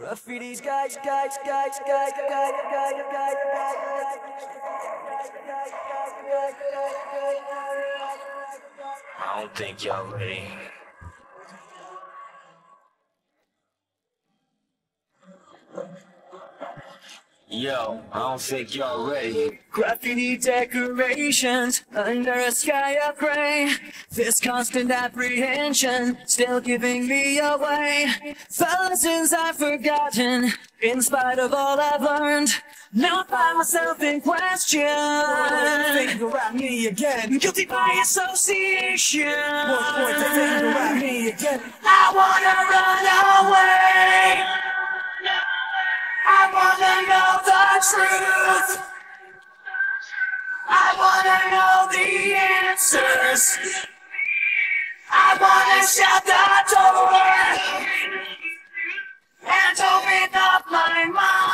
Graffiti's guys, guys, guys, guys, guys, guys, guys, I don't think y'all ready. Yo, I don't think y'all ready. Graffiti decorations under a sky of gray. This constant apprehension still giving me away. The lessons I've forgotten, in spite of all I've learned. Now I find myself in question. Point the finger at me again. Guilty by association. Won't point the finger at me again. I wanna run away. I wanna know the truth. I wanna know the answers. I wanna shut the door and open up my mind.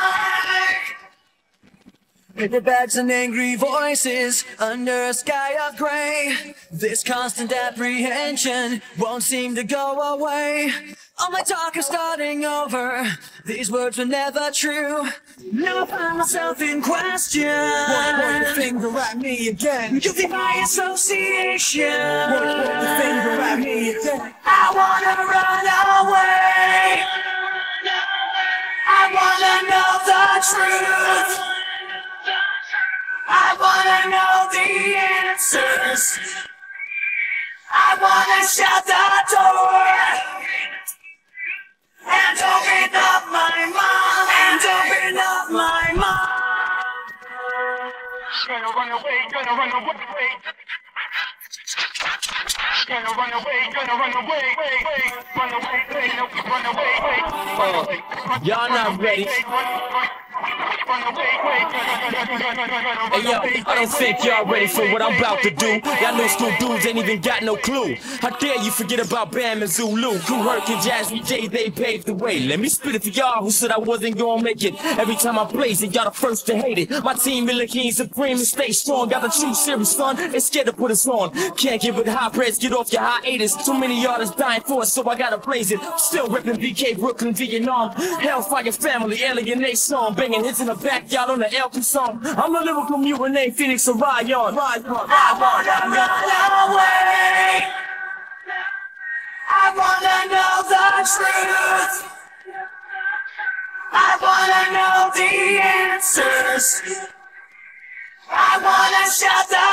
Paper bags and angry voices under a sky of gray. This constant apprehension won't seem to go away. All my talk is starting over. These words were never true. Now I find myself in question. Point the finger at me again. Guilty by association. Point the finger at me again. I wanna run away. I wanna know the truth. I wanna know the answers. I wanna shut the door Gonna run away, gonna run away. Gonna run away, gonna run away, wait, run away, run away, run away. Y'all not ready. Hey yo, I don't think y'all ready for what I'm about to do. Y'all new school dudes ain't even got no clue. How dare you forget about Bam and Zulu? Kool Herc and Jazzy Jay, they paved the way. Let me spit it for y'all who said I wasn't gonna make it. Every time I blaze it, y'all the first to hate it. My team really king supreme and stay strong. Got the true serious son, they scared to put us on. Can't give it high press, get off your hiatus. Too many artists dying for us, so I gotta blaze it. Still ripping BK, Brooklyn, Vietnam. Hellfire family, alienate song. Banging hits in the backyard on the LP song. I'm a lyrical mutant named Phoenix Orion. I wanna run away. I wanna know the truth. I wanna know the answers. I wanna shut the